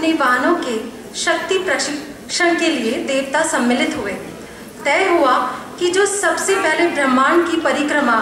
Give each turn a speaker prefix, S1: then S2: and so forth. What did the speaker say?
S1: अपने वाहनों के शक्ति प्रशिक्षण के लिए देवता सम्मिलित हुए। तय हुआ कि जो सबसे पहले ब्रह्मांड की परिक्रमा